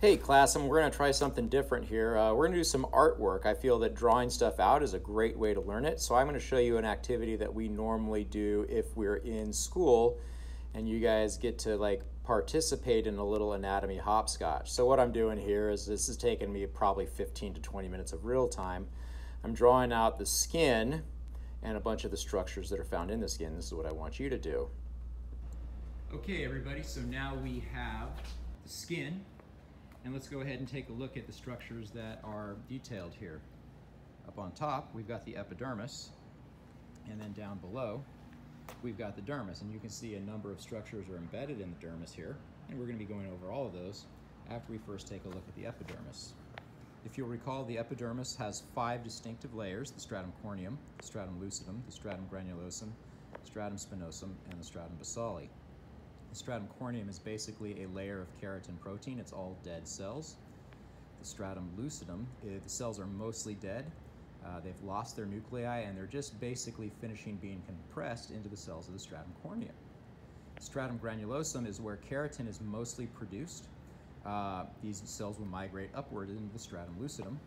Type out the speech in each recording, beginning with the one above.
Hey class, and we're going to try something different here. Uh, we're going to do some artwork. I feel that drawing stuff out is a great way to learn it. So I'm going to show you an activity that we normally do if we're in school and you guys get to like participate in a little anatomy hopscotch. So what I'm doing here is this is taking me probably 15 to 20 minutes of real time. I'm drawing out the skin and a bunch of the structures that are found in the skin. This is what I want you to do. Okay everybody, so now we have the skin and let's go ahead and take a look at the structures that are detailed here. Up on top, we've got the epidermis, and then down below, we've got the dermis. And you can see a number of structures are embedded in the dermis here, and we're gonna be going over all of those after we first take a look at the epidermis. If you'll recall, the epidermis has five distinctive layers, the stratum corneum, the stratum lucidum, the stratum granulosum, stratum spinosum, and the stratum basale. The stratum corneum is basically a layer of keratin protein. It's all dead cells. The stratum lucidum, eh, the cells are mostly dead. Uh, they've lost their nuclei and they're just basically finishing being compressed into the cells of the stratum corneum. Stratum granulosum is where keratin is mostly produced. Uh, these cells will migrate upward into the stratum lucidum.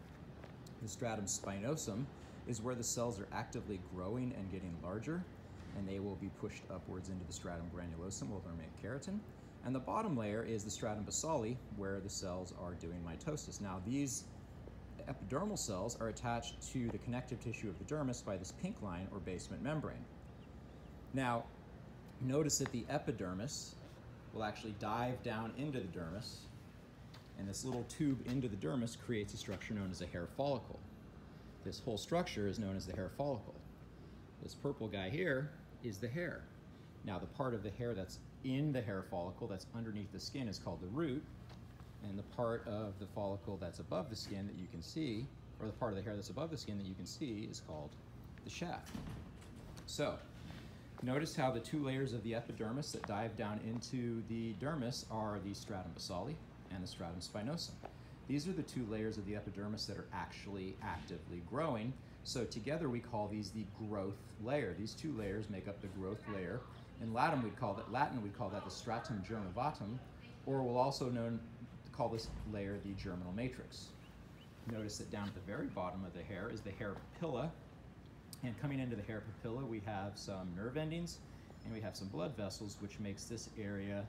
The stratum spinosum is where the cells are actively growing and getting larger and they will be pushed upwards into the stratum granulosum where they'll make keratin. And the bottom layer is the stratum basale, where the cells are doing mitosis. Now, these epidermal cells are attached to the connective tissue of the dermis by this pink line or basement membrane. Now, notice that the epidermis will actually dive down into the dermis, and this little tube into the dermis creates a structure known as a hair follicle. This whole structure is known as the hair follicle. This purple guy here is the hair. Now the part of the hair that's in the hair follicle that's underneath the skin is called the root, and the part of the follicle that's above the skin that you can see, or the part of the hair that's above the skin that you can see is called the shaft. So, notice how the two layers of the epidermis that dive down into the dermis are the stratum basale and the stratum spinosum. These are the two layers of the epidermis that are actually actively growing, so together we call these the growth layer. These two layers make up the growth layer. In Latin we'd call that Latin we'd call that the stratum germinatum, or we'll also known call this layer the germinal matrix. Notice that down at the very bottom of the hair is the hair papilla, and coming into the hair papilla we have some nerve endings and we have some blood vessels, which makes this area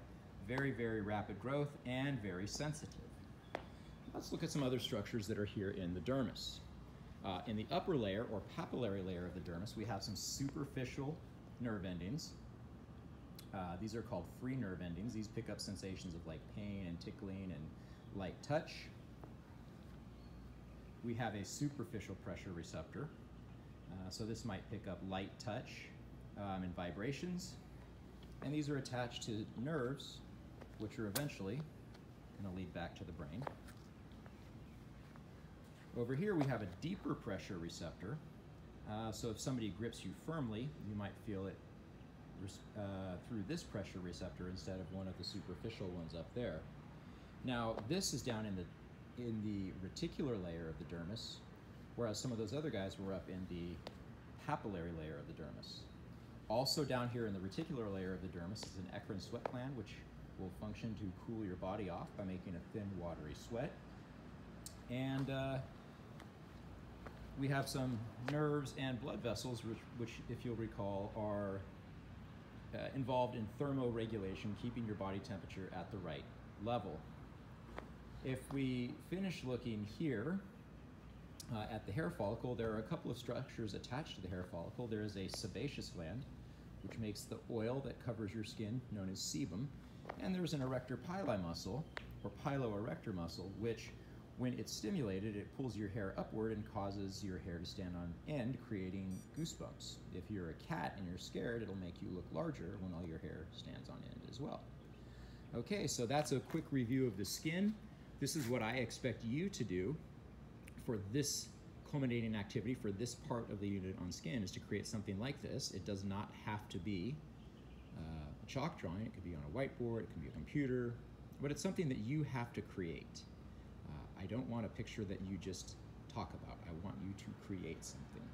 very, very rapid growth and very sensitive. Let's look at some other structures that are here in the dermis. Uh, in the upper layer or papillary layer of the dermis, we have some superficial nerve endings. Uh, these are called free nerve endings. These pick up sensations of like pain and tickling and light touch. We have a superficial pressure receptor. Uh, so this might pick up light touch um, and vibrations. And these are attached to nerves, which are eventually going to lead back to the brain. Over here we have a deeper pressure receptor. Uh, so if somebody grips you firmly, you might feel it uh, through this pressure receptor instead of one of the superficial ones up there. Now this is down in the in the reticular layer of the dermis, whereas some of those other guys were up in the papillary layer of the dermis. Also down here in the reticular layer of the dermis is an eccrine sweat gland, which will function to cool your body off by making a thin, watery sweat. And uh, we have some nerves and blood vessels, which, which if you'll recall, are uh, involved in thermoregulation, keeping your body temperature at the right level. If we finish looking here uh, at the hair follicle, there are a couple of structures attached to the hair follicle. There is a sebaceous gland, which makes the oil that covers your skin known as sebum. And there's an erector pili muscle, or piloerector muscle, which when it's stimulated, it pulls your hair upward and causes your hair to stand on end, creating goosebumps. If you're a cat and you're scared, it'll make you look larger when all your hair stands on end as well. Okay, so that's a quick review of the skin. This is what I expect you to do for this culminating activity for this part of the unit on skin is to create something like this. It does not have to be uh, a chalk drawing. It could be on a whiteboard, it could be a computer, but it's something that you have to create. I don't want a picture that you just talk about. I want you to create something.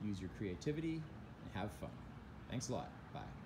Use your creativity and have fun. Thanks a lot. Bye.